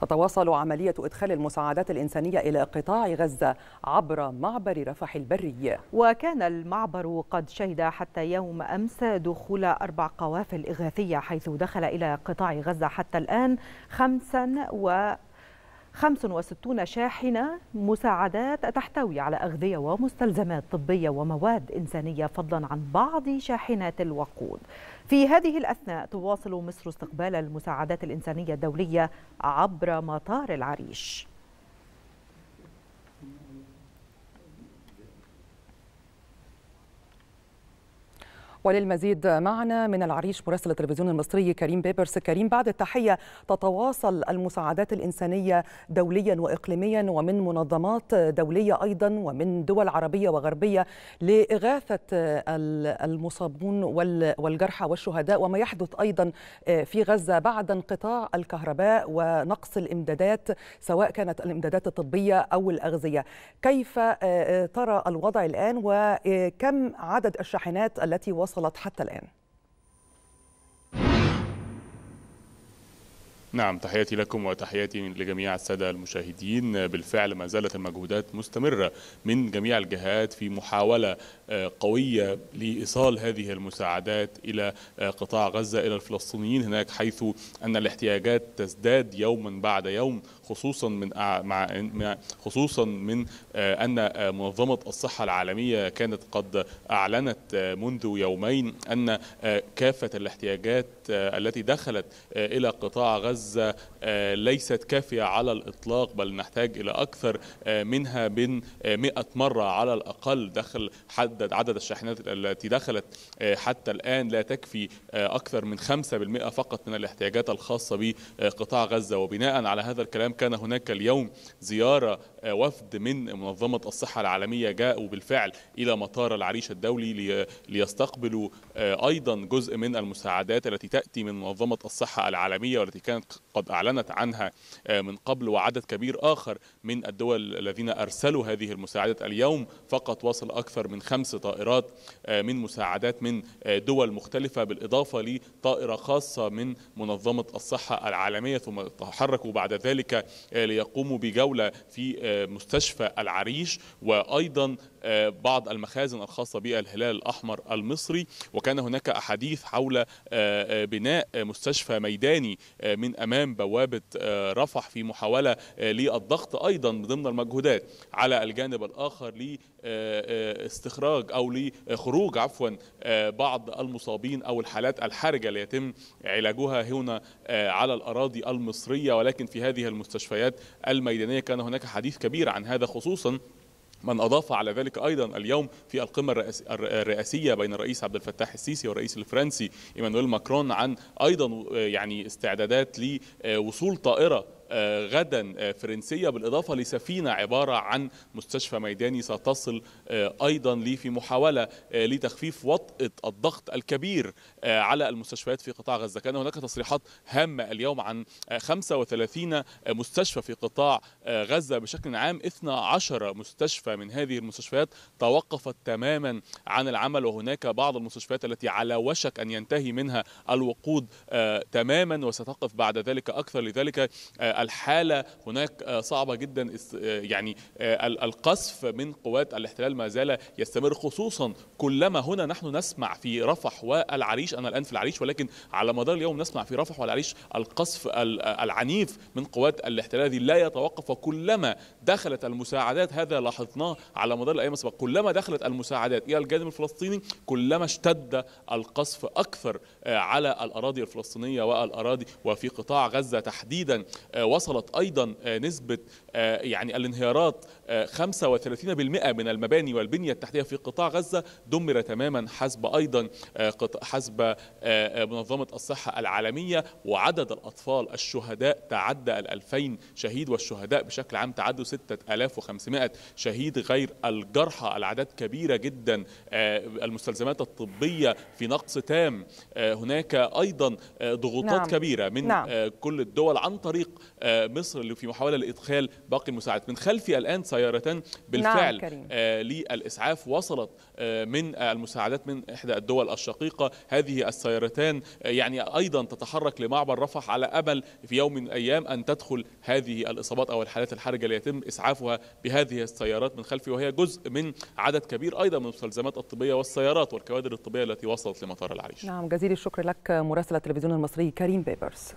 تتواصل عملية إدخال المساعدات الإنسانية إلى قطاع غزة عبر معبر رفح البري. وكان المعبر قد شهد حتى يوم أمس دخول أربع قوافل إغاثية حيث دخل إلى قطاع غزة حتى الآن خمسا و 65 شاحنة مساعدات تحتوي على أغذية ومستلزمات طبية ومواد إنسانية فضلا عن بعض شاحنات الوقود. في هذه الأثناء تواصل مصر استقبال المساعدات الإنسانية الدولية عبر مطار العريش. وللمزيد معنا من العريش مراسل التلفزيون المصري كريم بيبرس. كريم بعد التحية تتواصل المساعدات الإنسانية دوليا وإقليميا ومن منظمات دولية أيضا ومن دول عربية وغربية لإغاثة المصابون والجرحى والشهداء وما يحدث أيضا في غزة بعد انقطاع الكهرباء ونقص الإمدادات سواء كانت الإمدادات الطبية أو الأغذية. كيف ترى الوضع الآن؟ وكم عدد الشاحنات التي وصلت وصلت حتى الآن. نعم تحياتي لكم وتحياتي لجميع السادة المشاهدين. بالفعل ما زالت المجهودات مستمرة من جميع الجهات في محاولة قوية لإيصال هذه المساعدات إلى قطاع غزة إلى الفلسطينيين هناك حيث أن الاحتياجات تزداد يوما بعد يوم خصوصا من مع خصوصا من أن منظمة الصحة العالمية كانت قد أعلنت منذ يومين أن كافة الاحتياجات التي دخلت إلى قطاع غزة غزة ليست كافية على الإطلاق بل نحتاج إلى أكثر منها من 100 مرة على الأقل دخل حدد عدد الشاحنات التي دخلت حتى الآن لا تكفي أكثر من 5% فقط من الاحتياجات الخاصة بقطاع غزة. وبناء على هذا الكلام كان هناك اليوم زيارة وفد من منظمة الصحة العالمية جاءوا بالفعل إلى مطار العريش الدولي ليستقبلوا أيضا جزء من المساعدات التي تأتي من منظمة الصحة العالمية والتي كانت قد أعلنت عنها من قبل وعدد كبير آخر من الدول الذين أرسلوا هذه المساعدات. اليوم فقط وصل أكثر من خمس طائرات من مساعدات من دول مختلفة بالإضافة لطائرة خاصة من منظمة الصحة العالمية. ثم تحركوا بعد ذلك ليقوموا بجولة في مستشفى العريش وأيضا بعض المخازن الخاصة بالهلال الأحمر المصري. وكان هناك أحاديث حول بناء مستشفى ميداني من أمام بوابة رفح في محاولة للضغط أيضا ضمن المجهودات. على الجانب الآخر لاستخراج أو لخروج عفوا بعض المصابين أو الحالات الحرجة ليتم علاجها هنا على الأراضي المصرية. ولكن في هذه المستشفيات الميدانية كان هناك حديث كبير عن هذا خصوصا من أضاف على ذلك أيضا اليوم في القمة الرئاسية بين الرئيس عبد الفتاح السيسي والرئيس الفرنسي إيمانويل ماكرون عن أيضا يعني استعدادات لوصول طائرة غدا فرنسية بالإضافة لسفينة عبارة عن مستشفى ميداني ستصل أيضا لي في محاولة لتخفيف وطأة الضغط الكبير على المستشفيات في قطاع غزة. كان هناك تصريحات هامة اليوم عن 35 مستشفى في قطاع غزة. بشكل عام 12 مستشفى من هذه المستشفيات توقفت تماما عن العمل وهناك بعض المستشفيات التي على وشك أن ينتهي منها الوقود تماما وستقف بعد ذلك أكثر. لذلك الحالة هناك صعبة جدا يعني القصف من قوات الاحتلال ما زال يستمر خصوصا كلما هنا نحن نسمع في رفح والعريش. أنا الآن في العريش ولكن على مدار اليوم نسمع في رفح والعريش القصف العنيف من قوات الاحتلال الذي لا يتوقف. وكلما دخلت المساعدات هذا لاحظناه على مدار الأيام السابقة كلما دخلت المساعدات إلى الجانب الفلسطيني كلما اشتد القصف أكثر على الأراضي الفلسطينية والأراضي. وفي قطاع غزة تحديدا وصلت أيضا نسبة يعني الانهيارات 35% من المباني والبنية التحتية في قطاع غزة دمر تماما حسب أيضا حسب منظمة الصحة العالمية وعدد الأطفال الشهداء تعدى ال 2000 شهيد والشهداء بشكل عام تعدوا 6500 شهيد غير الجرحى الاعداد كبيره جدا المستلزمات الطبية في نقص تام هناك أيضا ضغوطات نعم. كبيرة من نعم. كل الدول عن طريق مصر اللي في محاولة لإدخال باقي المساعدات من خلفي الآن سيارتان بالفعل نعم كريم. للإسعاف وصلت من المساعدات من إحدى الدول الشقيقة هذه السيارتان يعني أيضا تتحرك لمعبر رفح على أمل في يوم من الأيام أن تدخل هذه الإصابات أو الحالات الحرجة ليتم إسعافها بهذه السيارات من خلفي وهي جزء من عدد كبير أيضا من المستلزمات الطبية والسيارات والكوادر الطبية التي وصلت لمطار العريش. نعم جزيل الشكر لك مراسل التلفزيون المصري كريم بيبرس.